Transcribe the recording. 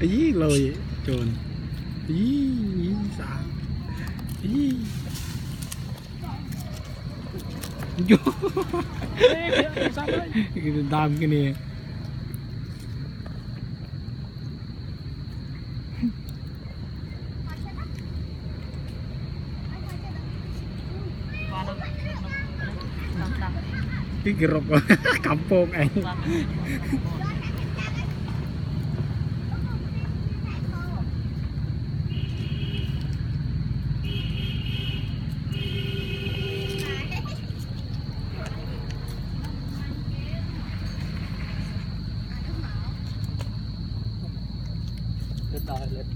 Ý gitu, Dam Ini kampung eh. the toilet.